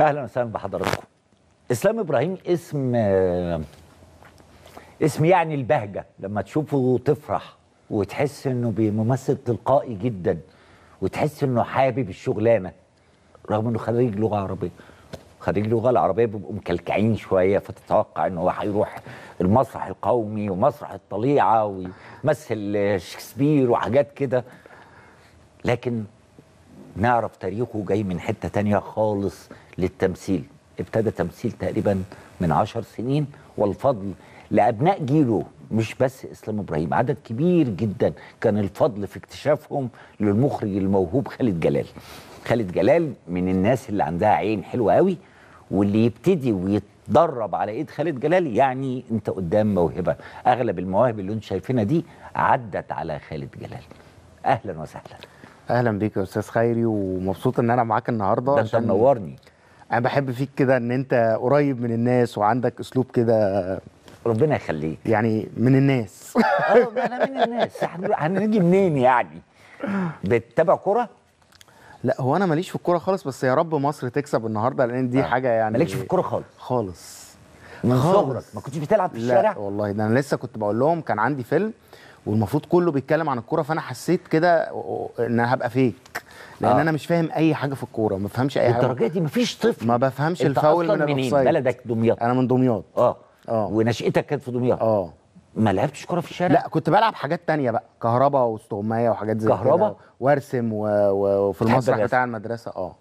أهلا وسهلا بحضراتكم. إسلام إبراهيم اسم اسم يعني البهجة. لما تشوفه تفرح وتحس إنه بممثل تلقائي جدا وتحس إنه حابب الشغلانة رغم إنه خريج لغة عربية. خريج اللغة العربية بيبقوا مكلكعين شوية فتتوقع إنه هيروح المسرح القومي ومسرح الطليعة ويمثل شكسبير وحاجات كده. لكن نعرف تاريخه جاي من حتة تانية خالص للتمثيل. ابتدى تمثيل تقريبا من عشر سنين والفضل لأبناء جيله مش بس إسلام إبراهيم عدد كبير جدا كان الفضل في اكتشافهم للمخرج الموهوب خالد جلال. خالد جلال من الناس اللي عندها عين حلوة قوي واللي يبتدي ويتدرب على إيد خالد جلال يعني أنت قدام موهبة. أغلب المواهب اللي أنتم شايفينها دي عدت على خالد جلال. أهلا وسهلا. أهلا بيك يا أستاذ خيري ومبسوط إن أنا معاك النهارده ده انت منورني أنا بحب فيك كده إن أنت قريب من الناس وعندك أسلوب كده ربنا يخليك. يعني من الناس. آه أنا من الناس. هن- هنيجي منين يعني؟ بتتابع كرة لا هو أنا ماليش في الكورة خالص بس يا رب مصر تكسب النهارده لأن دي آه. حاجة يعني مالكش في الكرة خالص؟ خالص. من. صغرك. ما كنتش بتلعب في لا الشارع؟ والله ده أنا لسه كنت بقول لهم كان عندي فيلم والمفروض كله بيتكلم عن الكورة فأنا حسيت كده إن أنا هبقى فيك لأن آه. أنا مش فاهم أي حاجة في الكورة ما بفهمش أي حاجة. الدرجة دي مفيش طفل ما بفهمش الفاول أصلاً من منين. بلدك دمياط. أنا من دمياط. آه. آه. ونشأتك كانت في دمياط. آه. ما لعبتش كرة في الشارع؟ لا كنت بلعب حاجات تانية بقى. كهرباء واستغماية وحاجات زي كهربا؟ كده وارسم و... و... وفي المسرح؟ بتاع المدرسة آه.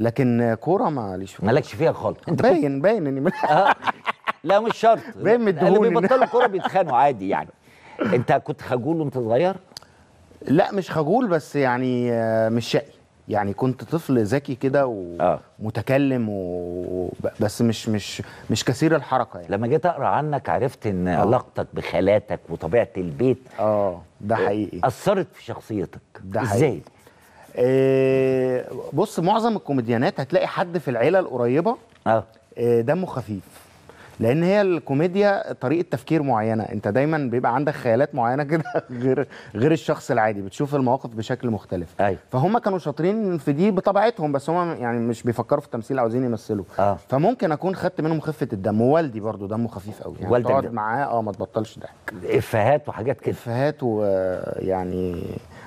لكن كورة ماليش في مالكش فيها خالص. أنت باين باين إني آه. لا مش شرط. باين من اللي. بيبطلوا كرة بيتخانقوا عادي يعني. انت كنت خجول وانت صغير؟ لا مش خجول بس يعني آه، مش شقي. يعني كنت طفل ذكي كده آه. ومتكلم و... ب- بس مش مش مش كثير الحركة يعني. لما جيت أقرأ عنك عرفت إن علاقتك بخالاتك وطبيعة البيت آه ده حقيقي. أثرت في شخصيتك. ده حقيقي. إزاي؟ آه، بص معظم الكوميديانات هتلاقي حد في العيلة القريبة آه. آه، دمه خفيف. لأن هي الكوميديا طريقة تفكير معينة. انت دايما بيبقى عندك خيالات معينة كده غير غير الشخص العادي بتشوف المواقف بشكل مختلف. أيوة. فهم كانوا شاطرين في دي بطبيعتهم بس هم يعني مش بيفكروا في التمثيل عاوزين يمثلوا. آه. فممكن أكون خدت منهم خفة الدم. ووالدي برضو دمه خفيف قوي. يعني تقعد معاه آه ما تبطلش ضحك. إفيهات وحاجات كده. إفيهات ويعني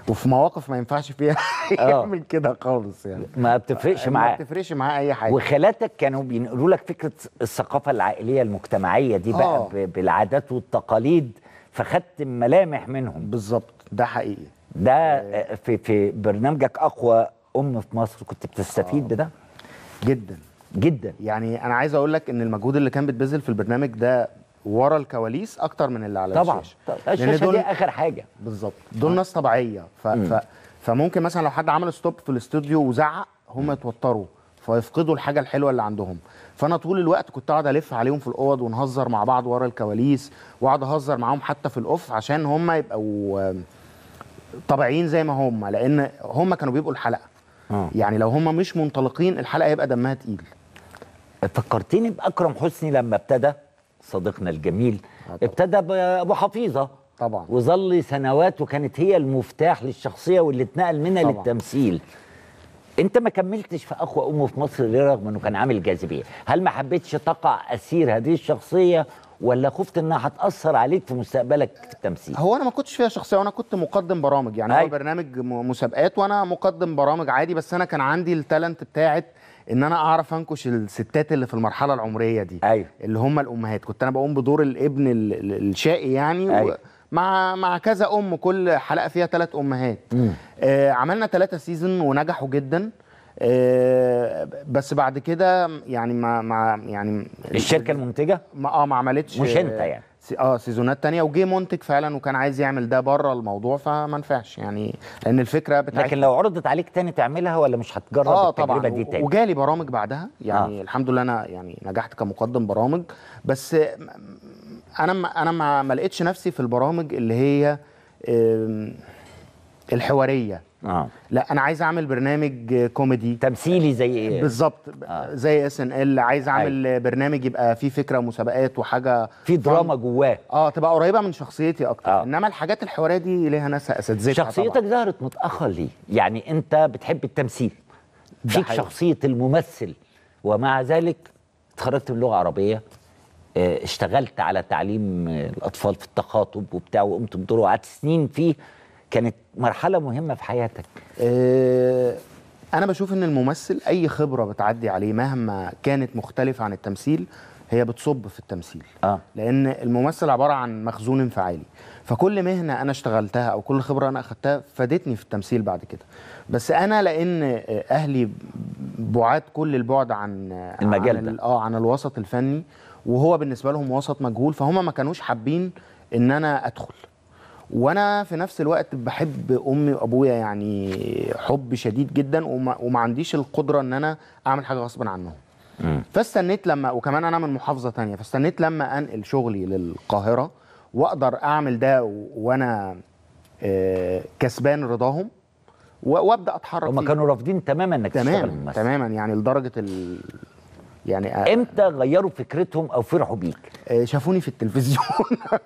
وفي مواقف ما ينفعش فيها آه. يعمل كده خالص يعني. ما بتفرقش ما معاه. بتفرقش معاه أي حاجة. وخالاتك كانوا بينقلوا لك فكرة الثقافة العائلية المجتمعية دي بقى آه. ب- بالعادات والتقاليد فخدت ملامح منهم. بالظبط ده حقيقي. ده آه، في في برنامجك أقوى أم في مصر كنت بتستفيد بده؟ جدا. جدا. يعني أنا عايز أقول لك إن المجهود اللي كان بيتبذل في البرنامج ده ورا الكواليس أكتر من اللي على طبعا. الشاشة. طبعاً. الشاشة دول دي آخر حاجة. بالظبط. دول ناس طبيعية. ف... ف... فممكن مثلا لو حد عمل ستوب في الاستوديو وزعق هم يتوتروا فيفقدوا الحاجة الحلوة اللي عندهم. فأنا طول الوقت كنت اقعد ألف عليهم في الأوض ونهزر مع بعض ورا الكواليس وأقعد أهزر معاهم حتى في الأوف عشان هم يبقوا طبيعيين زي ما هم. لأن هم كانوا بيبقوا الحلقة. آه. يعني لو هم مش منطلقين الحلقة هيبقى دمها تقيل. فكرتني بأكرم حسني لما ابتدى. صديقنا الجميل. ابتدى بابو حفيظة. طبعا. وظل سنوات وكانت هي المفتاح للشخصية واللي اتنقل منها طبعاً. للتمثيل. انت ما كملتش في أقوى ام في مصر ليه رغم إنه كان عامل جاذبية. هل ما حبيتش تقع أسير هذه الشخصية ولا خفت إنها هتأثر عليك في مستقبلك في التمثيل؟ هو أنا ما كنتش فيها شخصية وأنا كنت مقدم برامج. يعني هو أيوة. برنامج مسابقات وأنا مقدم برامج عادي بس أنا كان عندي التالنت بتاعت إن أنا أعرف أنكش الستات اللي في المرحلة العمرية دي أيوة. اللي هم الأمهات كنت أنا بقوم بدور الابن ال- ال- الشقي يعني أيوة. مع مع كذا أم كل حلقة فيها ثلاث أمهات آه عملنا ثلاثة season ونجحوا جدا آه بس بعد كده يعني ما ما يعني الشركة المنتجة ما آه ما عملتش مش أنت يعني. سي- آه سيزونات تانية وجه منتج فعلا وكان عايز يعمل ده بره الموضوع فما نفعش يعني لأن الفكرة بتاعت لكن لو عرضت عليك تاني تعملها ولا مش هتجرب آه التجربة طبعا دي تاني وجالي برامج بعدها يعني آه. آه. الحمد لله أنا يعني نجحت كمقدم برامج بس أنا ما أنا ما لقيتش نفسي في البرامج اللي هي الحوارية. آه. لا أنا عايز أعمل برنامج كوميدي. تمثيلي زي إيه؟ بالظبط. آه. زي SNL. عايز أعمل برنامج يبقى فيه فكرة مسابقات وحاجة في. دراما جواه. آه تبقى قريبة من شخصيتي أكتر. آه. إنما الحاجات الحوارية دي ليها ناس أساتذتها شخصيتك. ظهرت متأخر ليه؟ يعني أنت بتحب التمثيل. فيك. شخصية الممثل. ومع ذلك اتخرجت من لغة عربية آه، اشتغلت على تعليم الأطفال في التخاطب وبتاع وقمت بدور وقعدت سنين فيه. كانت مرحلة مهمة في حياتك؟ آه، أنا بشوف إن الممثل أي خبرة بتعدي عليه مهما كانت مختلفة عن التمثيل هي بتصب في التمثيل. آه. لأن الممثل عبارة عن مخزون انفعالي. فكل مهنة أنا اشتغلتها أو كل خبرة أنا أخدتها فادتني في التمثيل بعد كده. بس أنا لأن أهلي بعاد كل البعد عن المجال عن ده. آه عن الوسط الفني وهو بالنسبة لهم وسط مجهول فهم ما كانوش حابين إن أنا أدخل. وأنا في نفس الوقت بحب امي وابويا يعني حب شديد جدا وما, وما عنديش القدرة ان أنا اعمل حاجة غصبا عنهم. فاستنيت لما وكمان أنا من محافظة تانية فاستنيت لما انقل شغلي للقاهرة واقدر اعمل ده وأنا آه، كسبان رضاهم وابدأ اتحرك هم. كانوا رافضين تماما إنك تشتغل تماما ممثل تماما يعني لدرجة ال يعني آه، إمتى غيروا فكرتهم أو فرحوا بيك آه، شافوني في التلفزيون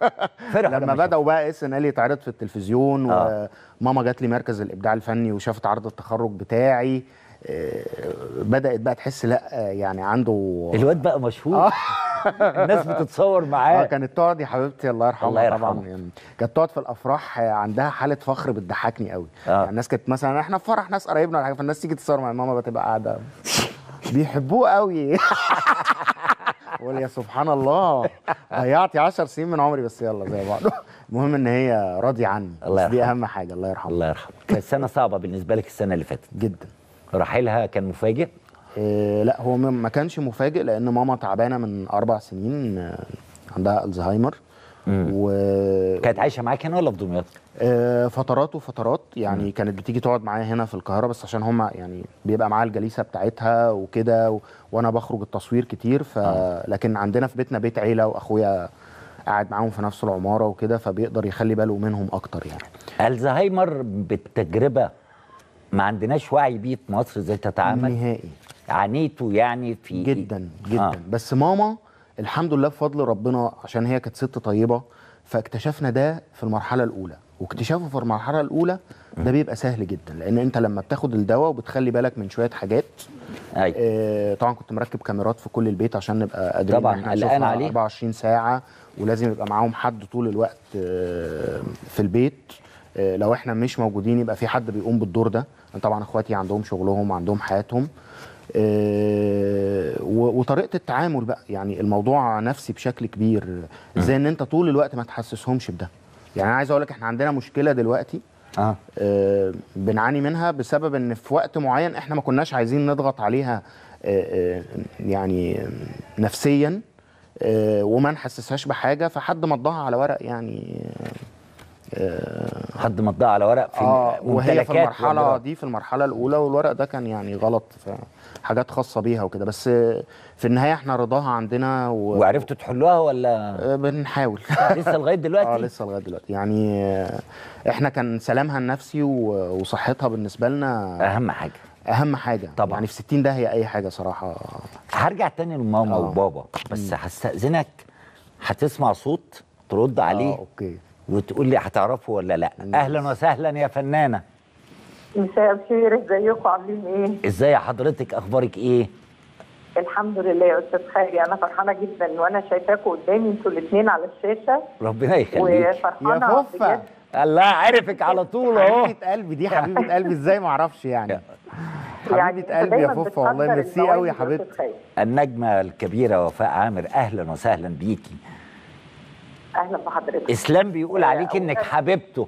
فرحوا لما. بدأوا بقى اس ان ال يتعرض في التلفزيون آه. وماما جات لي مركز الإبداع الفني وشافت عرض التخرج بتاعي آه، بدأت بقى تحس لأ آه، يعني عنده الواد بقى مشهور الناس بتتصور آه معاه كانت تقعد يا حبيبتي الله يرحمها الله يرحمها. طبعا يعني كانت تقعد في الأفراح آه، عندها حالة فخر بتضحكني قوي آه. يعني الناس كانت مثلا إحنا في فرح ناس قرايبنا ولا حاجة فالناس تيجي تتصور مع ماما بتبقى قاعدة بيحبوه قوي. بقول يا سبحان الله. ضيعت 10 سنين من عمري بس يلا زي بعض. المهم إن هي راضيه عني. الله بس دي يرحمها. أهم حاجة الله يرحمها. الله يرحمه كانت سنة صعبة بالنسبة لك السنة اللي فاتت. جدا. رحيلها كان مفاجئ؟ إيه لا هو ما ما كانش مفاجئ لأن ماما تعبانة من أربع سنين آه، عندها ألزهايمر. و كانت عايشة معاك هنا ولا في دمياط؟ آه، فترات وفترات. يعني كانت بتيجي تقعد معايا هنا في القاهرة بس عشان هما يعني بيبقى معاها الجليسة بتاعتها وكده و... وأنا بخرج التصوير كتير ف لكن عندنا في بيتنا بيت عيلة وأخويا قاعد معاهم في نفس العمارة وكده فبيقدر يخلي باله منهم أكتر يعني. الزهايمر بالتجربة ما عندناش وعي بيه في مصر إزاي تتعامل؟ نهائي. عانيتوا يعني في جدا جدا. آه. آه. بس ماما الحمد لله بفضل ربنا عشان هي كانت ست طيبة فاكتشفنا ده في المرحلة الأولى. واكتشافه في المرحلة الأولى ده بيبقى سهل جدا لأن أنت لما بتاخد الدواء وبتخلي بالك من شوية حاجات أيوة. آه طبعا كنت مركب كاميرات في كل البيت عشان نبقى قادرين طبعاً، قلقان نشوفها عليه. 24 ساعة ولازم يبقى معاهم حد طول الوقت آه في البيت. آه لو إحنا مش موجودين يبقى في حد بيقوم بالدور ده. طبعا إخواتي عندهم شغلهم وعندهم حياتهم. وطريقة التعامل بقى يعني الموضوع نفسي بشكل كبير. إزاي إن أنت طول الوقت ما تحسسهمش بده؟ يعني أنا عايز أقول لك إحنا عندنا مشكلة دلوقتي آه. آه، بنعاني منها بسبب إن في وقت معين إحنا ما كناش عايزين نضغط عليها آه، آه، يعني نفسيا آه، وما نحسسهاش بحاجة فحد مضاها على ورق يعني حد مضى على ورق في آه وهي في المرحلة ولا- دي في المرحلة الأولى والورق ده كان يعني غلط في حاجات خاصة بيها وكده. بس آه، في النهاية إحنا رضاها عندنا و... وعرفتوا تحلوها ولا؟ آه، بنحاول. لسه لغاية دلوقتي؟ آه لسه لغاية دلوقتي. يعني آه، إحنا كان سلامها النفسي وصحتها بالنسبة لنا أهم حاجة. أهم حاجة. طبعا. يعني في 60 ده هي أي حاجة صراحة. هرجع تاني لماما آه. وبابا بس هستأذنك هتسمع صوت ترد عليه. آه okay. وتقول لي هتعرفه ولا لا. أهلا وسهلا يا فنانة. مساء الخير. إزيكم؟ عاملين إيه؟ إزاي حضرتك؟ أخبارك إيه؟ الحمد لله يا أستاذ خيري أنا فرحانة جدا وأنا شايفاكم قدامي أنتوا الاثنين على الشاشة. ربنا يخليك. وفرحانة يا الله عرفك على طول أهو. حبيبة قلبي دي حبيبة قلبي. إزاي؟ ما أعرفش يعني. يعني حبيبة قلبي يا فوفا والله ميرسي قوي يا حبيبتي. النجمة الكبيرة وفاء عامر. أهلا وسهلا بيكي. أهلا بحضرتك إسلام بيقول آه، عليك إنك حبيبته.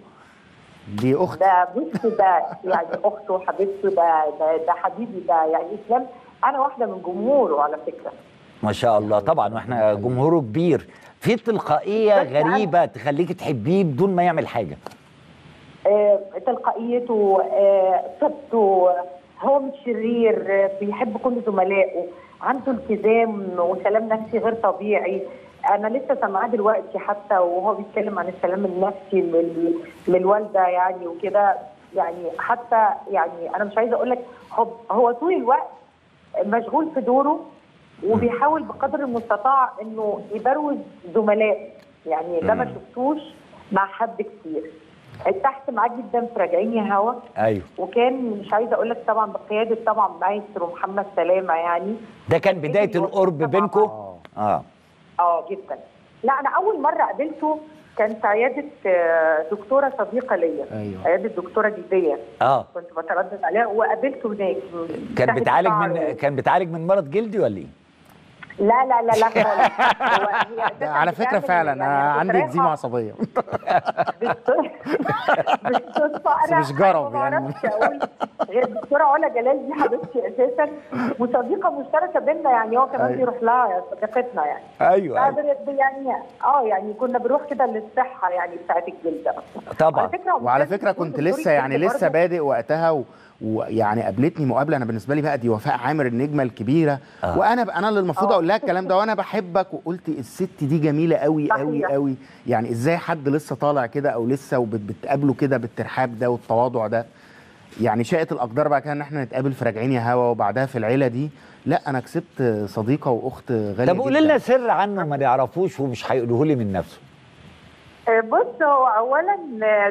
دي أختي ده بص ده يعني اخته وحبيبته ده ده, ده حبيبي ده يعني إسلام. أنا واحدة من جمهوره على فكرة. ما شاء الله طبعا وإحنا جمهوره كبير. في تلقائية غريبة تخليك تحبيه بدون ما يعمل حاجة. آه، تلقائيته آه، طيبته هو مش شرير آه، بيحب كل زملائه. عنده التزام وسلام نفسي غير طبيعي. أنا لسه سامعاه دلوقتي حتى وهو بيتكلم عن السلام النفسي لل- للوالدة يعني وكده. يعني حتى يعني أنا مش عايزة أقول لك هو هو طول الوقت مشغول في دوره وبيحاول بقدر المستطاع إنه يبروز زملائه. يعني ده ما شفتوش مع حد كتير. ارتحت معاه جدا في راجعيني هوا. أيوه. وكان مش عايزة أقول لك طبعا بقيادة طبعا مايسترو محمد سلامة يعني. ده كان بداية القرب بينكم آه. آه جدا. لا أنا اول مرة قابلته كان في عيادة آه، دكتورة صديقة ليا. أيوة. عيادة دكتورة جدية. آه. كنت بتردد عليها وقابلته هناك. كان بتعالج. من كان بتعالج من مرض جلدي ولا إيه؟ لا لا لا لا خالص على فكرة فعلا يعني أنا كنت عندي اكزيما عصبيه بالصدفة أنا مش جرب يعني. غير الدكتوره علا جلال دي حبيبتي أساسا وصديقة مشتركة بينا يعني هو كمان أيوة. بيروح لها صديقتنا يعني أيوه, أيوة. يعني آه يعني كنا بنروح كده للصحة يعني بتاعت الجلد طبعا وعلى فكرة كنت لسه يعني لسه بادئ وقتها و... ويعني قابلتني مقابلة أنا بالنسبة لي بقى دي وفاء عامر النجمة الكبيرة آه. آه. وأنا أنا اللي المفروض آه. أقول لها الكلام ده وأنا بحبك وقلت الست دي جميلة قوي قوي صحيح. قوي يعني إزاي حد لسه طالع كده أو لسه وبتقابله كده بالترحاب ده والتواضع ده يعني شاءت الأقدار بقى كده إن إحنا نتقابل في راجعين يا هوا وبعدها في العيلة دي لا أنا كسبت صديقة وأخت غالية طب قول. لنا سر عنه ما نعرفوش ومش هيقوله لي من نفسه بص هو اولا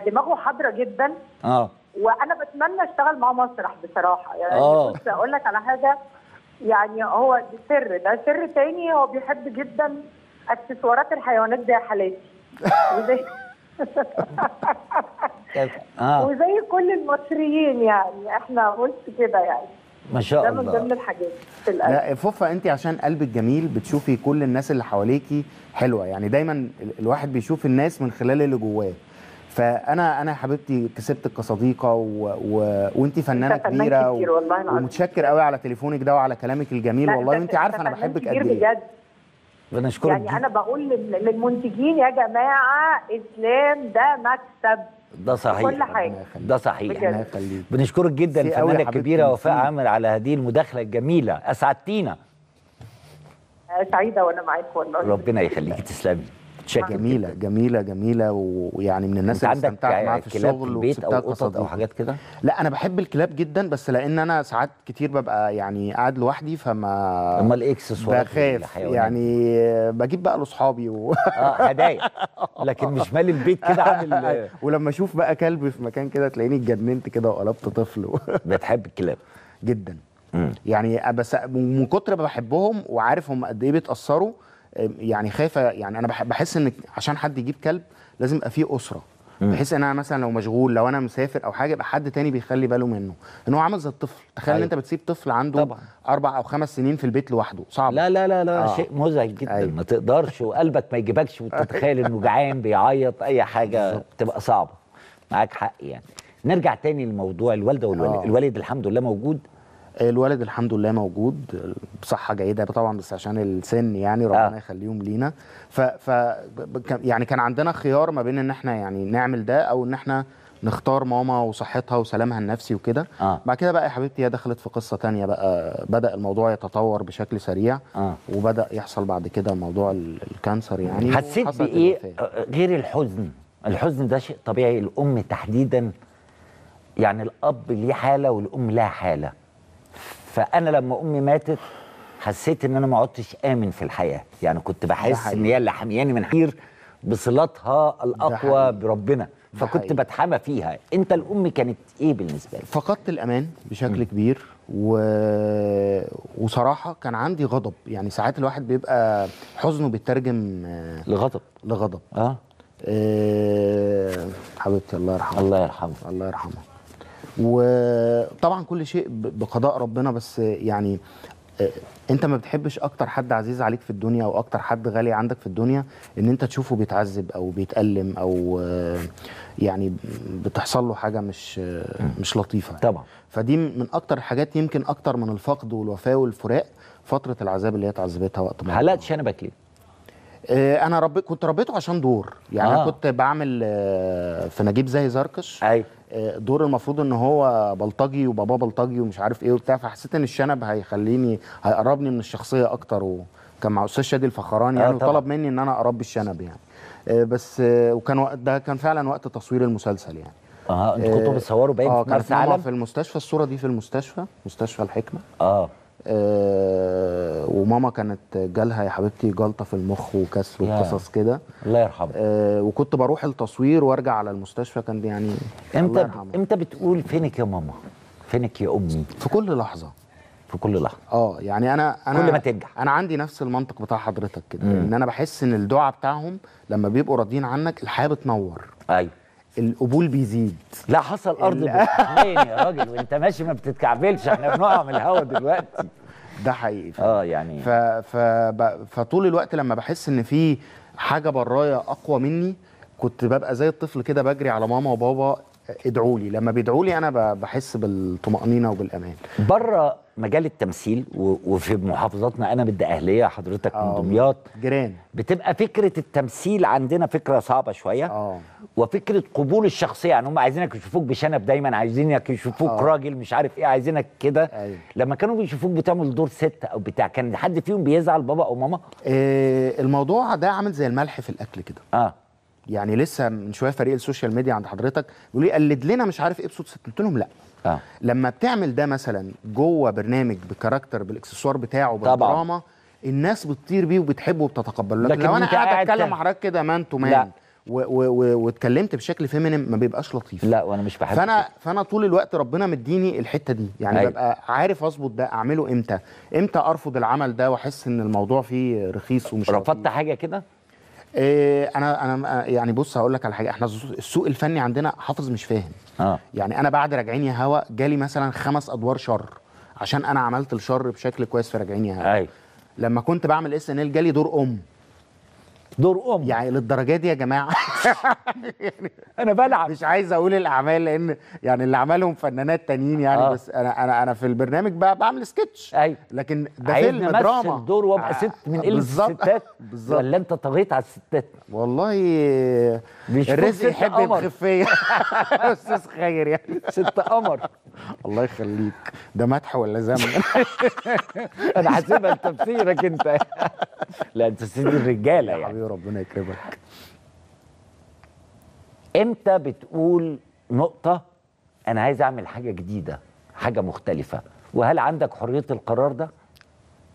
دماغه حاضرة جدا آه وأنا بتمنى أشتغل معاه مسرح بصراحة. يعني آه. بص أقول لك على حاجة. يعني هو ده سر. ده سر تاني هو بيحب جدا اكسسوارات الحيوانات زي حالاتي. وزي آه. وزي كل المصريين يعني. إحنا بص كده يعني. ما شاء ده من ضمن الله الحاجات في القلب لا فوفا أنت عشان قلبك جميل بتشوفي كل الناس اللي حواليكي حلوة. يعني دايما ال- الواحد بيشوف الناس من خلال اللي جواه. فأنا أنا يا حبيبتي كسبتك كصديقة و... و... وأنت فنانة كبيرة العظيم. ومتشكر قوي على تليفونك ده وعلى كلامك الجميل والله وأنت عارفة أنا بحبك قد إيه. بجد. بنشكرك يعني أنا بقول لل- للمنتجين يا جماعة إسلام ده مكسب. ده صحيح. كل حاجة. ده صحيح. بنشكرك جدا الفنانه الكبيره وفاء. عامر على هذه المداخلة الجميلة. أسعدتينا. سعيدة وأنا معاك والله. ربنا يخليكي تسلمي. متشكر جميلة جداً. جميلة جميلة و- ويعني من الناس اللي استمتعت معاها في الشغل البيت أو قطط أو. حاجات كده لا أنا بحب الكلاب جدا بس لأن أنا ساعات كتير ببقى يعني قاعد لوحدي فما أمال إيه اكسسوارات بخاف؟ يعني بجيب بقى لأصحابي و... آه هدايا لكن مش مالي البيت كده عامل ولما أشوف بقى كلب في مكان كده تلاقيني اتجننت كده وقلبت طفل بتحب الكلاب جدا مم. يعني بس من كتر ما بحبهم وعارف هم قد إيه بيتأثروا يعني خايفة يعني أنا بح- بحس إن عشان حد يجيب كلب لازم يبقى فيه أسرة. بحيث إن أنا مثلا لو مشغول لو أنا مسافر أو حاجة يبقى حد تاني بيخلي باله منه. إن هو عامل زي الطفل. تخيل إن أيوة. أنت بتسيب طفل عنده طبعا. أربع أو خمس سنين في البيت لوحده. صعب. لا لا لا لا آه. شيء مزعج جدا. أيوة. ما تقدرش وقلبك ما يجيبكش وتتخيل إنه جعان بيعيط أي حاجة بتبقى صعبة. معاك حق يعني. نرجع تاني لموضوع الوالدة والوالد آه. الوالد الحمد لله موجود. الولد الحمد لله موجود بصحة جيدة طبعا بس عشان السن يعني ربنا آه. يخليهم لينا ف, ف يعني كان عندنا خيار ما بين إن إحنا يعني نعمل ده أو إن إحنا نختار ماما وصحتها وسلامها النفسي وكده آه. بعد كده بقى يا حبيبتي هي دخلت في قصة تانية بقى بدأ الموضوع يتطور بشكل سريع آه. وبدأ يحصل بعد كده موضوع ال- الكانسر يعني حسيت بإيه الوفاة. آه، غير الحزن الحزن ده شيء طبيعي الأم تحديدا يعني الأب ليه حالة والأم لها حالة فأنا لما أمي ماتت حسيت إن أنا ما عدتش آمن في الحياة. يعني كنت بحس. إن هي اللي حمياني من حير بصلتها الأقوى. بربنا. فكنت. بتحمى فيها. أنت الام كانت إيه بالنسبة لك؟ فقدت الأمان بشكل كبير و... وصراحة كان عندي غضب. يعني ساعات الواحد بيبقى حزنه بيترجم آه، الغضب لغضب. آه. آه، حبيبتي الله يرحمها. الله يرحمه الله يرحمها. وطبعا كل شيء بقضاء ربنا بس يعني آه، انت ما بتحبش أكتر حد عزيز عليك في الدنيا أو أكتر حد غالي عندك في الدنيا ان انت تشوفه بيتعذب أو بيتألم أو آه، يعني بتحصل له حاجة مش آه، مش لطيفة. طبعا. فدي من أكتر الحاجات يمكن أكتر من الفقد والوفاة والفراق فترة العذاب اللي هي اتعذبتها وقت ما حلقت شنبك ليه؟ أنا ربي كنت ربيته عشان دور. يعني آه. آه. كنت بعمل آه، في نجيب زي زركش. أيوه. آه، دور المفروض إن هو بلطجي وباباه بلطجي ومش عارف إيه وبتاع فحسيت إن الشنب هيخليني هيقربني من الشخصية أكتر وكان مع أستاذ شادي الفخراني آه يعني طبعا. وطلب مني إن أنا أربي الشنب يعني. آه، بس آه، وكان وقت ده كان فعلا وقت تصوير المسلسل يعني. آه أنتوا كنتوا بتصوروا باين آه في مرسى علم؟ في المستشفى الصورة دي في المستشفى مستشفى الحكمة. آه. آه وماما كانت جالها يا حبيبتي جلطة في المخ وكسر. وقصص كده. الله يرحمه آه وكنت بروح التصوير وارجع على المستشفى كان يعني إمتى إمتى بتقول فينك يا ماما؟ فينك يا أمي؟ في كل لحظة. في كل لحظة. آه يعني أنا أنا كل ما تنجح. أنا عندي نفس المنطق بتاع حضرتك كده إن أنا بحس إن الدعاء بتاعهم لما بيبقوا راضيين عنك الحياة بتنور. أيوه. القبول بيزيد. لا حصل أرض بتحمين يا راجل وأنت ماشي ما بتتكعبلش إحنا بنقع من الهوا دلوقتي. ده حقيقي آه يعني ف... ف... فطول الوقت لما بحس إن في حاجة برايا أقوى مني كنت ببقى زي الطفل كده بجري على ماما وبابا ادعوا لي. لما بيدعوا لي أنا. بحس بالطمأنينة وبالأمان. بره مجال التمثيل وفي محافظاتنا أنا بالدقهليه حضرتك من آه، دمياط جيران. بتبقى فكرة التمثيل عندنا فكرة صعبة شوية. آه. وفكرة قبول الشخصية يعني هم عايزينك يشوفوك بشنب دايما عايزينك يشوفوك آه. راجل مش عارف إيه عايزينك كده. أيوة. لما كانوا بيشوفوك بتعمل دور ست أو بتاع كان حد فيهم بيزعل بابا أو ماما؟ آه الموضوع ده عامل زي الملح في الأكل كده. آه. يعني لسه من شوية فريق السوشيال ميديا عند حضرتك بيقول لي قلد لنا مش عارف إيه بصوت ست. قلت لهم لا. آه. لما بتعمل ده مثلا جوه برنامج بكاركتر بالإكسسوار بتاعه. بالدراما الناس بتطير بيه وبتحبه وبتتقبله. لكن, لكن لو أنا قاعد أتكلم مع حضرتك كده man to. man واتكلمت بشكل feminine ما بيبقاش لطيف. لا وأنا مش بحب فانا فأنا طول الوقت ربنا مديني الحتة دي. يعني أيوة. ببقى عارف أظبط ده أعمله إمتى؟ إمتى أرفض العمل ده وأحس إن الموضوع فيه رخيص ومش رفضت. حاجة كده؟ إيه أنا أنا يعني بص هقول لك على حاجة. إحنا السوق الفني عندنا حافظ مش فاهم. آه. يعني أنا بعد راجعين يا هوا جالي مثلا خمس أدوار شر عشان أنا عملت الشر بشكل كويس في راجعين يا هوا. أيوه. لما كنت بعمل إس إن إل جالي دور أم. دور أم. يعني للدرجة دي يا جماعة؟ أنا بلعب. مش عايز أقول الأعمال لأن يعني اللي عملهم فنانات تانيين يعني آه. بس أنا أنا أنا في البرنامج بقى بعمل سكتش. أيوه. لكن ده عايز فيلم دراما. دور وأبقى آه، ست من قله بالظبط. الستات؟ بالظبط. ولا أنت طغيت على الستات؟ والله بيشوفوك الرزق يحب. الخفية. أستاذ خير يعني. ست قمر. الله يخليك. ده مدح ولا ذم أنا حاسبها تفسيرك أنت. لا أنت سيد الرجالة يا يعني. حبيبي ربنا يكرمك. إمتى بتقول نقطة أنا عايز أعمل حاجة جديدة حاجة مختلفة؟ وهل عندك حرية القرار ده؟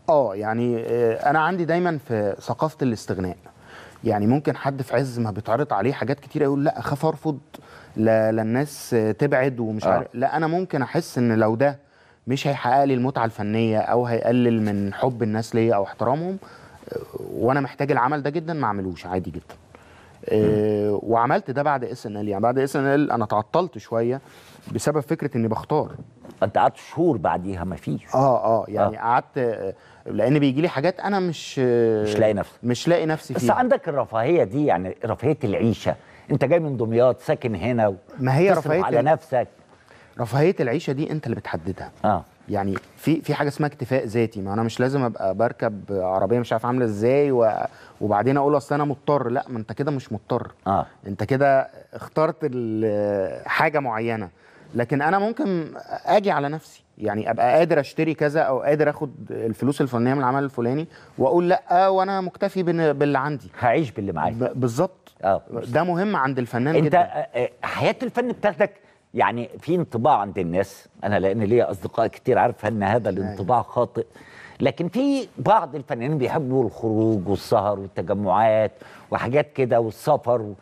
آه يعني آه، أنا عندي دايما في ثقافة الاستغناء. يعني ممكن حد في عز ما بيتعرض عليه حاجات كتير يقول لأ أخاف أرفض لا لا الناس تبعد ومش آه. عارف. لا أنا ممكن أحس إن لو ده مش هيحقق لي المتعة الفنية أو هيقلل من حب الناس ليا أو احترامهم آه، وأنا محتاج العمل ده جدا ما أعملوش عادي جدا. آه، وعملت ده بعد SNL. يعني بعد SNL أنا تعطلت شوية بسبب فكرة إني بختار. أنت قعدت شهور بعديها ما فيش. آه آه يعني قعدت آه، لأن بيجي لي حاجات أنا مش آه، مش لاقي نفسك. مش لاقي نفسي بس فيها. عندك الرفاهية دي يعني رفاهية العيشة. أنت جاي من دمياط ساكن هنا و- ما هي تصرف رفاهية على نفسك. رفاهية العيشة دي أنت اللي بتحددها. آه. يعني في في حاجة اسمها اكتفاء ذاتي ما أنا مش لازم أبقى بركب عربية مش عارف عاملة إزاي و... وبعدين أقول أصل أنا مضطر لا ما أنت كده مش مضطر. آه. أنت كده اخترت حاجة معينة. لكن أنا ممكن آجي على نفسي يعني أبقى قادر أشتري كذا أو قادر آخد الفلوس الفلانية من العمل الفلاني وأقول لا وأنا مكتفي باللي عندي. هعيش باللي معايا. بالظبط. آه. ده مهم عند الفنان أنت جدا. آه، آه، حياة الفن بتاعتك يعني في انطباع عند الناس. أنا لأن ليا أصدقاء كتير عارفه إن هذا الانطباع خاطئ. لكن في بعض الفنانين بيحبوا الخروج والسهر والتجمعات وحاجات كده والسفر و...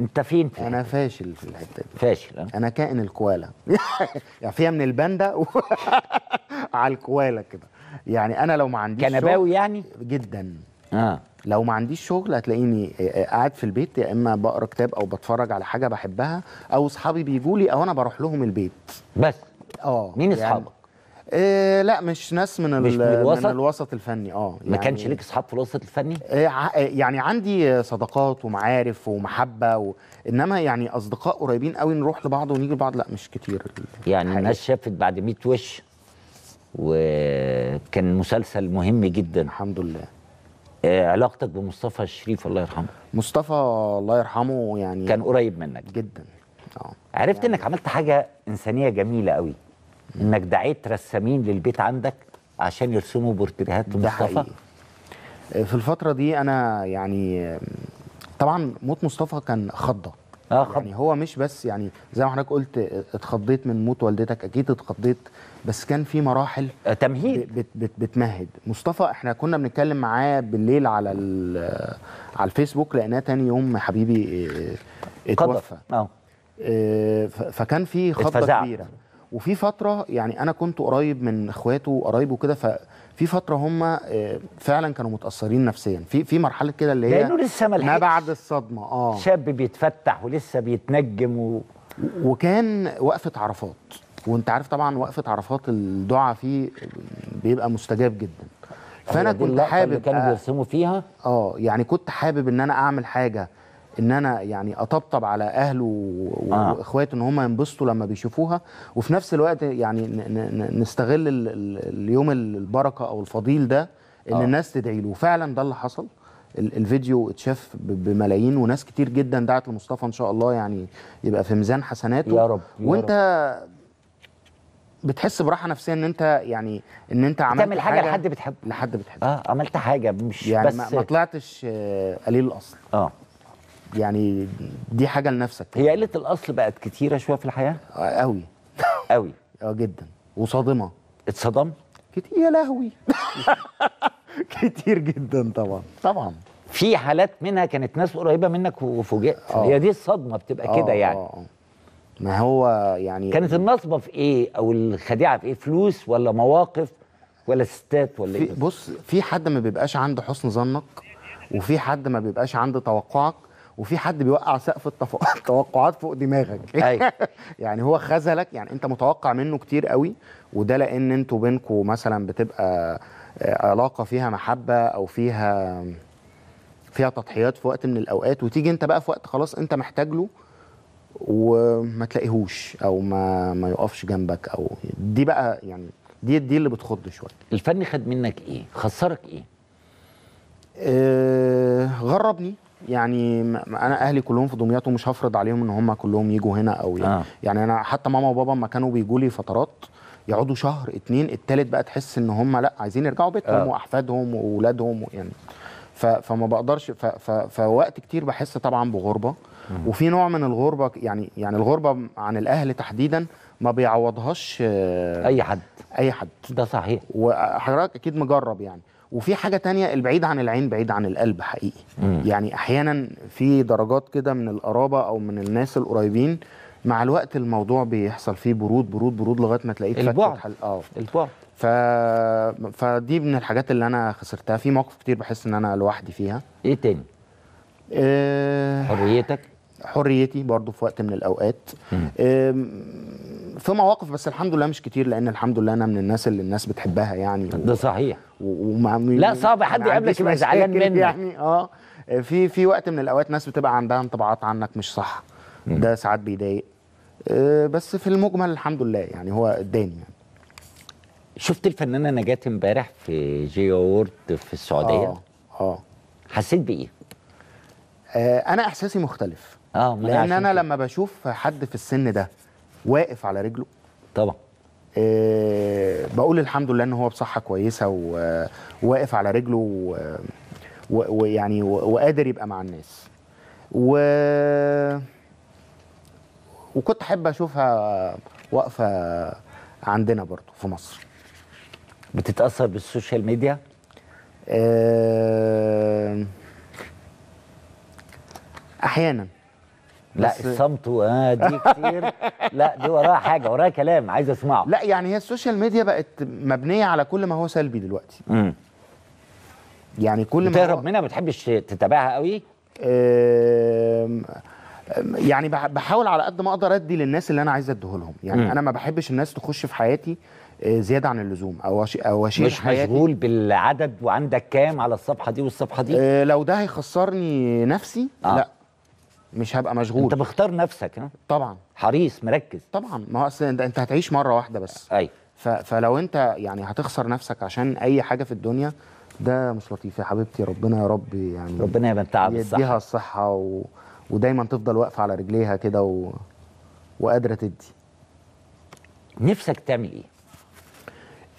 أنت فين في أنا فاشل في الحتة دي. فاشل ها؟ أنا كائن الكوالا يعني فيها من الباندا و... على الكوالا كده. يعني أنا لو ما عنديش كنباوي يعني؟ جدا. آه. لو ما عنديش شغل هتلاقيني قاعد في البيت يا إما بقرا كتاب أو بتفرج على حاجة بحبها أو أصحابي بيجوا لي أو أنا بروح لهم البيت. بس؟ آه مين يعني- أصحابك؟ إيه لا مش ناس من, مش من الوسط؟ من الوسط؟ الفني. آه ما كانش ليك أصحاب في الوسط الفني؟ إيه يعني عندي صداقات ومعارف ومحبة و... إنما يعني أصدقاء قريبين قوي نروح لبعض ونيجي لبعض لا مش كتير. يعني. الناس شافت بعد 100 وش وكان مسلسل مهم جدا. الحمد لله. آه، علاقتك بمصطفى الشريف الله يرحمه. مصطفى الله يرحمه يعني كان قريب منك. جدا. آه. عرفت إنك عملت حاجة إنسانية جميلة قوي إنك دعيت رسامين للبيت عندك عشان يرسموا بورتريهات ده مصطفى؟ حقيقي. في الفترة دي أنا يعني طبعا موت مصطفى كان خضة. خب. يعني هو مش بس يعني زي ما حضرتك قلت اتخضيت من موت والدتك أكيد اتخضيت بس كان في مراحل آه، تمهيد. بت بت بتمهد. مصطفى إحنا كنا بنتكلم معاه بالليل على ال- على الفيسبوك لقيناه تاني يوم حبيبي آه، اتوفى. آه. ف- فكان في خضه. كبيرة. وفي فترة يعني أنا كنت قريب من إخواته وقرايبه كده ففي فترة هم آه، فعلا كانوا متأثرين نفسيا. في في مرحلة كده اللي هي لأنه لسه ما. بعد الصدمة آه. شاب بيتفتح ولسه بيتنجم و... وكان وقفة عرفات. وأنت عارف طبعا وقفة عرفات الدعاء فيه بيبقى مستجاب جدا. فأنا كنت حابب كانوا بيرسموا فيها؟ آه يعني كنت حابب إن أنا أعمل حاجة إن أنا يعني أطبطب على أهله آه. وإخواته إن هم ينبسطوا لما بيشوفوها وفي نفس الوقت يعني نستغل ال- ال- اليوم البركة أو الفضيل ده إن آه. الناس تدعي له. فعلا ده اللي حصل. ال- الفيديو اتشاف بملايين وناس كتير جدا دعت لمصطفى إن شاء الله يعني يبقى في ميزان حسناته. يا رب، يا وأنت بتحس براحة نفسية إن أنت يعني إن أنت عملت تعمل حاجة لحد بتحبه لحد بتحبه آه عملت حاجة مش يعني بس ما, ما طلعتش قليل الأصل. آه. يعني دي حاجة لنفسك هي قلة الأصل بقت كتيرة شوية في الحياة؟ آه، قوي. قوي. آه جدا. وصادمة. اتصدمت كتير. يا لهوي. كتير جدا طبعا. طبعا. في حالات منها كانت ناس قريبة منك وفوجئت. آه. هي دي الصدمة بتبقى كده آه، يعني. آه. ما هو يعني كانت النصبه في إيه؟ أو الخديعة في إيه؟ فلوس ولا مواقف ولا ستات ولا في إيه بص في حد ما بيبقاش عنده حسن ظنك وفي حد ما بيبقاش عنده توقعك وفي حد بيوقع سقف التوقعات فوق دماغك. يعني هو خذلك يعني أنت متوقع منه كتير قوي وده لأن أنتوا بينكوا مثلا بتبقى آه، علاقة فيها محبة أو فيها فيها تضحيات في وقت من الأوقات وتيجي أنت بقى في وقت خلاص أنت محتاج له وما تلاقيهوش أو ما ما يقفش جنبك أو دي بقى يعني دي دي اللي بتخض شوية. الفن خد منك إيه؟ خسرك إيه؟ آه، غربني. يعني أنا أهلي كلهم في دمياط ومش هفرض عليهم إن هم كلهم يجوا هنا أو يعني, آه. يعني أنا حتى ماما وبابا ما كانوا بيجوا لي فترات يقعدوا شهر اتنين التالت بقى تحس إن هم لأ عايزين يرجعوا بيتهم آه. وأحفادهم واولادهم يعني. فما بقدرش فوقت كتير بحس طبعا بغربة. وفي نوع من الغربة يعني يعني الغربة عن الأهل تحديدا ما بيعوضهاش أي حد. أي حد. ده صحيح. وحضرتك أكيد مجرب يعني. وفي حاجة تانية البعيد عن العين بعيد عن القلب حقيقي. مم. يعني أحيانا في درجات كده من القرابة أو من الناس القريبين مع الوقت الموضوع بيحصل فيه برود برود برود لغاية ما تلاقيه البعد. واتحل- آه. البعد. ف... فدي من الحاجات اللي أنا خسرتها. في مواقف كتير بحس إن أنا لوحدي فيها. إيه تاني؟ أه... حريتك؟ حريتي برضو في وقت من الأوقات. مم. في مواقف بس الحمد لله مش كتير لأن الحمد لله أنا من الناس اللي الناس بتحبها يعني. و... ده صحيح. و- ومع لا، صعب حد يقابلك يبقى زعلان منك. يعني آه. في في وقت من الأوقات ناس بتبقى عندها انطباعات عنك مش صح. ده ساعات بيضايق. آه، بس في المجمل الحمد لله يعني هو اداني يعني. شفت الفنانة نجاة امبارح في جيو وورد في السعودية؟ آه آه. حسيت بإيه؟ آه، أنا إحساسي مختلف. آه لأن أنا كده. لما بشوف حد في السن ده واقف على رجله طبعا. آه، بقول الحمد لله ان هو بصحة كويسة وواقف على رجله ويعني وقادر يبقى مع الناس. و وكنت أحب أشوفها واقفة عندنا برضو في مصر. بتتأثر بال social media؟ آه، أحيانا. لا الصمت آه دي كتير. لا دي وراها حاجة وراها كلام عايز أسمعه. لا يعني هي ال social media بقت مبنية على كل ما هو سلبي دلوقتي. امم يعني كل ما هو بتهرب منها ما بتحبش تتابعها قوي؟ آم، يعني بح- بحاول على قد ما أقدر أدي للناس اللي أنا عايز اديه لهم يعني مم. أنا ما بحبش الناس تخش في حياتي آه، زيادة عن اللزوم أو أو أشيل مش حياتي. مشغول بالعدد وعندك كام على الصفحة دي والصفحة دي؟ آه، لو ده هيخسرني نفسي آه. لا. مش هبقى مشغول. انت مختار نفسك ها؟ طبعا. حريص مركز. طبعا. ما هو اصل أنت أنت هتعيش مرة واحدة بس. أيوه. ف- فلو أنت يعني هتخسر نفسك عشان أي حاجة في الدنيا ده مش لطيف يا حبيبتي. ربنا يا رب يعني ربنا يمتعها يديها بالصحه الصحة و... ودايما تفضل واقفة على رجليها كده و... وقادرة تدي. نفسك تعمل إيه؟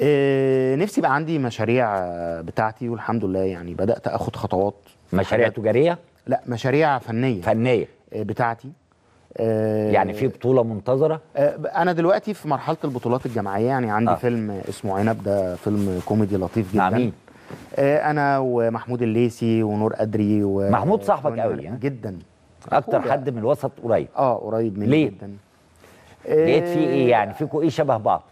إيه نفسي يبقى عندي مشاريع بتاعتي والحمد لله يعني بدأت أخد خطوات. مشاريع تجارية؟ لا مشاريع فنية. فنية. آه، بتاعتي. آه، يعني في بطولة منتظرة؟ آه، أنا دلوقتي في مرحلة البطولات الجماعيه يعني عندي آه. فيلم اسمه عنب ده فيلم كوميدي لطيف جدا. مع مين؟ أنا ومحمود الليثي ونور قدري و محمود صاحبك قوي، ها؟ جدا. أكتر. حد من الوسط قريب. آه قريب مني ليه؟ جدا. لقيت فيه إيه؟ يعني فيكوا إيه شبه بعض؟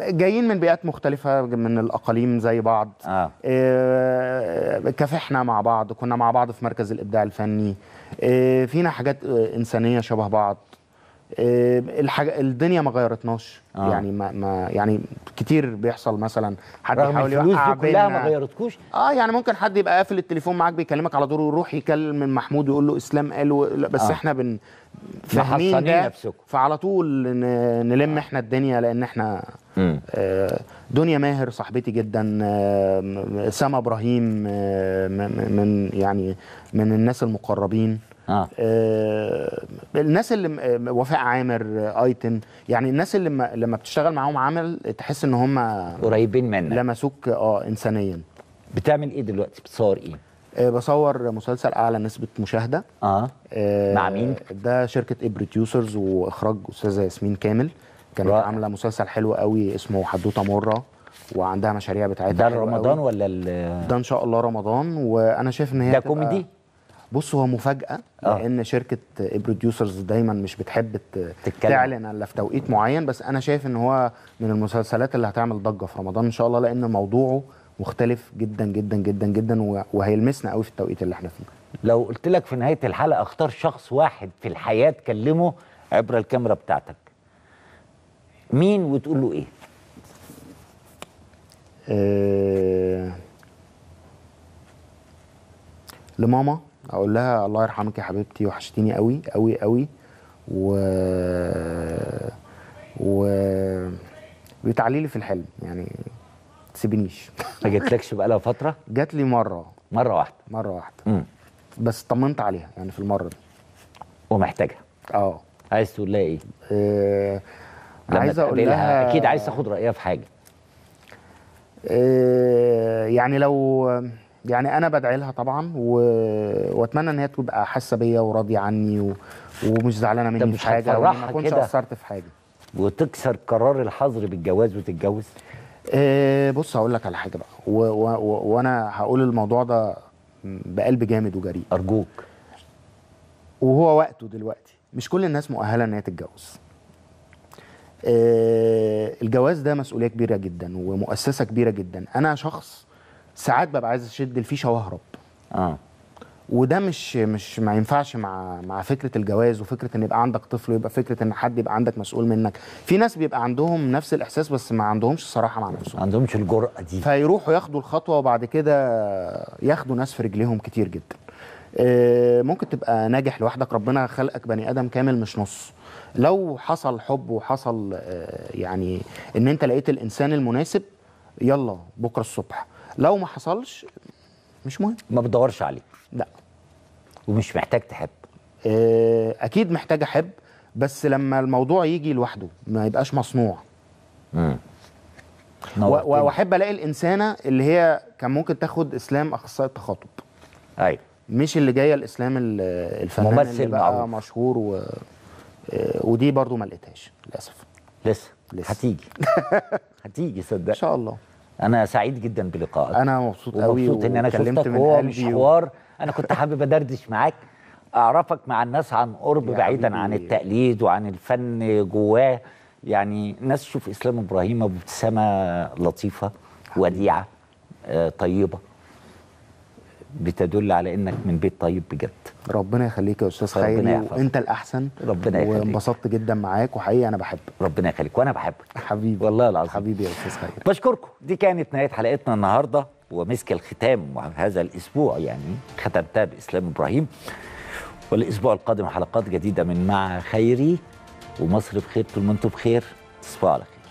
جايين من بيئات مختلفة من الأقاليم زي بعض. آه. آه، كافحنا مع بعض كنا مع بعض في مركز الإبداع الفني. آه، فينا حاجات آه، إنسانية شبه بعض. آه، الحاجة الدنيا ما غيرتناش آه. يعني ما, ما يعني كتير بيحصل مثلا حد يحاول يوقع كلها ما. غيرتكوش آه يعني ممكن حد يبقى قافل التليفون معاك بيكلمك على دوره ويروح يكلم محمود ويقول له إسلام قال و... لا، بس آه. آه. إحنا بن فاهمين ده. فعلى طول. نلم إحنا الدنيا لأن إحنا. آه، دنيا ماهر صاحبتي جدا آه، سما إبراهيم آه، من يعني من الناس المقربين آه. آه، الناس اللي آه، وفاء عامر آه، أيتن يعني الناس اللي لما لما بتشتغل معاهم عمل تحس ان هم قريبين منك. لمسوك آه انسانيا. بتعمل إيه دلوقتي؟ بتصور إيه؟ آه، بصور مسلسل أعلى نسبة مشاهدة. آه. آه، مع مين؟ ده شركة A producers وإخراج أستاذة ياسمين كامل. كانت رائع. عاملة مسلسل حلو قوي اسمه حدوتة مره وعندها مشاريع بتاعتها ده رمضان. ولا ال- ده إن شاء الله رمضان وأنا شايف إن هي ده كوميدي؟ بص هو مفاجأة آه. لأن شركة producers دايما مش بتحب تتكلم. تعلن إلا في توقيت معين بس أنا شايف إن هو من المسلسلات اللي هتعمل ضجة في رمضان إن شاء الله لأن موضوعه مختلف جدا جدا جدا جدا وهيلمسنا قوي في التوقيت اللي إحنا فيه لو قلت لك في نهاية الحلقة أختار شخص واحد في الحياة تكلمه عبر الكاميرا بتاعتك مين وتقول له إيه آه، لماما أقول لها الله يرحمك يا حبيبتي وحشتيني قوي قوي قوي و و بتعلي لي في الحلم يعني تسيبنيش. ما جتلكش بقالها فترة؟ جات لي مرة. مرة واحدة. مرة واحدة. امم بس طمنت عليها يعني في المرة دي. ومحتاجها. آه. عايز تقول لها إيه؟ آه، عايز أقول لها أكيد عايز تاخد رأيها في حاجة. آه، يعني لو يعني أنا بدعي لها طبعا و... وأتمنى إن هي تبقى حاسة بيا وراضية عني و... ومش زعلانة مني في حاجة ما أكونش؟ قصرت في حاجة. وتكسر قرار الحظر بالجواز وتتجوز؟ آه، بص هقول لك على حاجة بقى. و... و... و... وأنا هقول الموضوع ده بقلب جامد وجريء. أرجوك. وهو وقته دلوقتي. مش كل الناس مؤهلة إن هي تتجوز. آه، الجواز ده مسؤولية كبيرة جدا ومؤسسة كبيرة جدا. أنا شخص ساعات ببقى عايز أشد الفيشة وأهرب. آه. وده مش مش ما ينفعش مع مع فكرة الجواز وفكرة إن يبقى عندك طفل ويبقى فكرة إن حد يبقى عندك مسؤول منك. في ناس بيبقى عندهم نفس الإحساس بس ما عندهمش صراحة مع ما نفسهم عندهمش الجرأة دي. فيروحوا ياخدوا الخطوة وبعد كده ياخدوا ناس في رجليهم كتير جدا. آه، ممكن تبقى ناجح لوحدك. ربنا خلقك بني آدم كامل مش نص. لو حصل حب وحصل آه، يعني إن أنت لقيت الإنسان المناسب يلا بكرة الصبح. لو ما حصلش مش مهم. ما بتدورش عليه. لا. ومش محتاج تحب. آه، أكيد محتاج أحب بس لما الموضوع يجي لوحده ما يبقاش مصنوع. امم وأحب ألاقي الإنسانة اللي هي كان ممكن تاخد إسلام أخصائي التخاطب. أيوه. مش اللي جاية الإسلام ال- الفنان ممثل اللي بقى معروف. مشهور و... آه، ودي برضو ما لقيتهاش للأسف. لسه. لسه. هتيجي. هتيجي إن صدق شاء الله. أنا سعيد جدا بلقائك. أنا مبسوط قوي ومبسوط ان أنا شفتك من وهو مش حوار أنا كنت حابب أدردش معاك أعرفك مع الناس عن قرب بعيدا. عن التقليد وعن الفن جواه. يعني الناس تشوف إسلام إبراهيم بابتسامه لطيفة وديعة آه، طيبة. بتدل على إنك من بيت طيب بجد. ربنا يخليك يا أستاذ خيري. وأنت الأحسن. ربنا يخليك. وانبسطت جدا معاك وحقيقي أنا بحبك. ربنا يخليك وأنا بحبك. حبيبي. والله العظيم. حبيبي يا أستاذ خيري بشكركم. دي كانت نهاية حلقتنا النهارده ومسك الختام هذا الأسبوع يعني ختمتها بإسلام إبراهيم. والأسبوع القادم حلقات جديدة من مع خيري ومصر بخير طول ما أنتم بخير تصبحوا على خير.